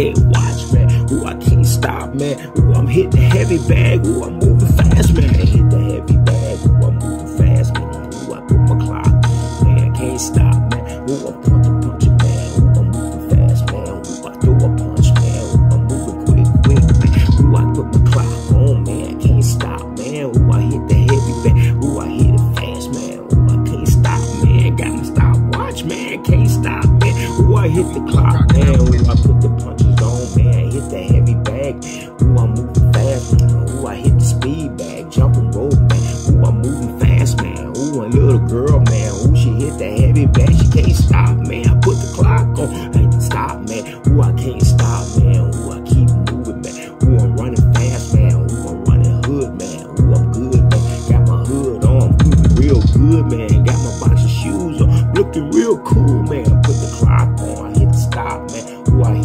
Ooh, I can't stop, man. Ooh, I'm hitting the heavy bag. Ooh, I'm moving fast, man. I Hit the heavy bag. Ooh, I'm moving fast, man. Ooh, I put my clock. Man, can't stop, man. Ooh, I'm punching, punching, man. Ooh, I'm moving fast, man. Ooh, I throw a punch, man. Ooh, I'm moving quick, quick, man. Ooh, I put my clock on, man. Can't stop, man. Ooh, I hit the heavy bag. Ooh, I hit it fast, man. Ooh, I can't stop, man. Got my stopwatch, man. Can't stop, man. Ooh, I hit the clock, Hit the heavy bag. Ooh, I'm moving fast, man. Ooh, I hit the speed bag. Jumping rope, man. Ooh, I'm moving fast, man. Ooh, a little girl, man. Ooh, she hit the heavy bag. She can't stop, man. I put the clock on. I the stop, man. Ooh, I can't stop, man. Ooh, I keep moving, man. Ooh, I'm running fast, man. Ooh, I'm running hood, man. Ooh, I'm good, man. Got my hood on. Moving real good, man. Got my box of shoes on. Looking real cool, man.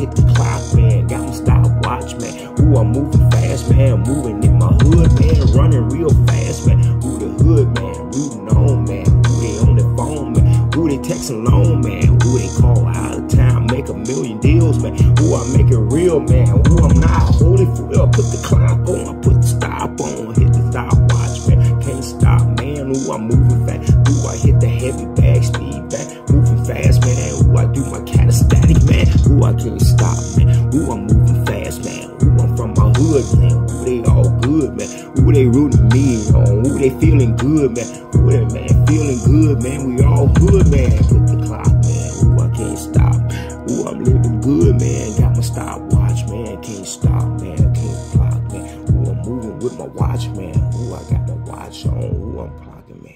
Hit the clock, man. Got my stopwatch, man. Ooh, I'm moving fast, man. Moving in my hood, man. Running real fast, man. Ooh, the hood, man. Rooting on, man. Ooh, they on the phone, man. Ooh, they texting long, man. Ooh, they call out of town, make a million deals, man. Ooh, I make it real, man. Ooh, I'm not holding for real. Put the clock on, put the stop on, hit the stopwatch, man. Can't stop, man. Ooh, I'm moving fast. Ooh, I hit the heavy bag, speed bag, moving fast, I can't stop, man. Ooh, I'm moving fast, man. Ooh, I'm from my hood, man. Ooh, they all good, man. Ooh, they rooting me on. Ooh, they feeling good, man. Ooh, they man feeling good, man. We all good, man. Put the clock, man. Ooh, I can't stop. Ooh, I'm living good, man. Got my stopwatch, man. Can't stop, man. Can't clock, man. Ooh, I'm moving with my watch, man. Ooh, I got my watch on. Ooh, I'm clocking, man.